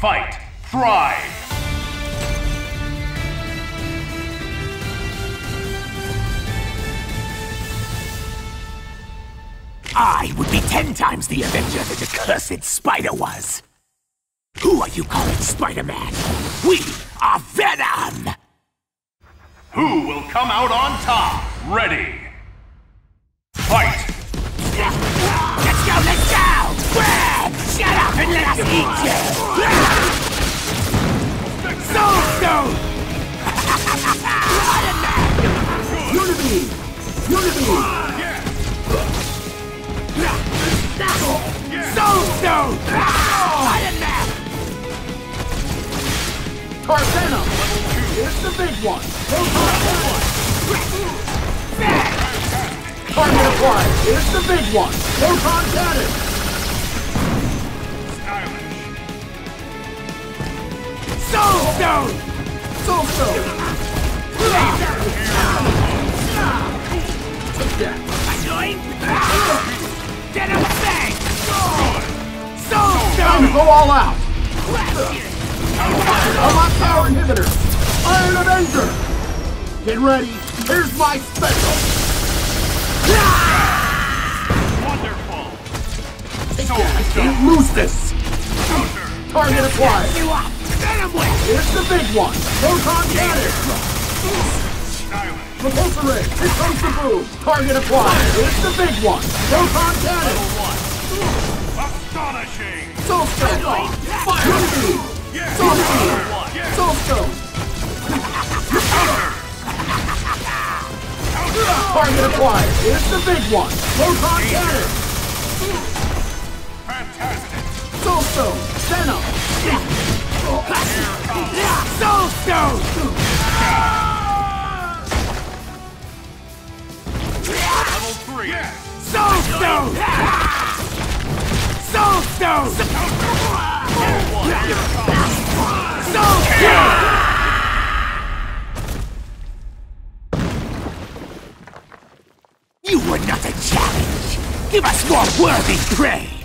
Fight! Thrive! I would be ten times the Avenger that the cursed Spider was. Who are you calling Spider-Man? We are Venom! Who will come out on top? Ready! Us eat you! Soul Stone! Unity! Unity! Soul Stone! Iron Man! Tarzana! Here's the big one! Proton Target applied! Here's the big one! Proton Cannon! Stone! Soul Stone! Take that! Annoying! Get him bang! Time go all out! Unlock power inhibitor! Iron Avenger! Get ready! Here's my special! Wonderful! Take Soul that! Stone. Can't lose this! Target applied! With! Here's the big one! Proton Cannon! Repulsor ray! Here comes the boom! Target applied! Here's the big one! Proton Cannon! Astonishing! Soul Stone! Unity! Yeah! Soul Stone! One! Yeah! Soul Stone! Target applied! Here's the big one! Proton Cannon! Fantastic! You were not a challenge! Give us more worthy prey!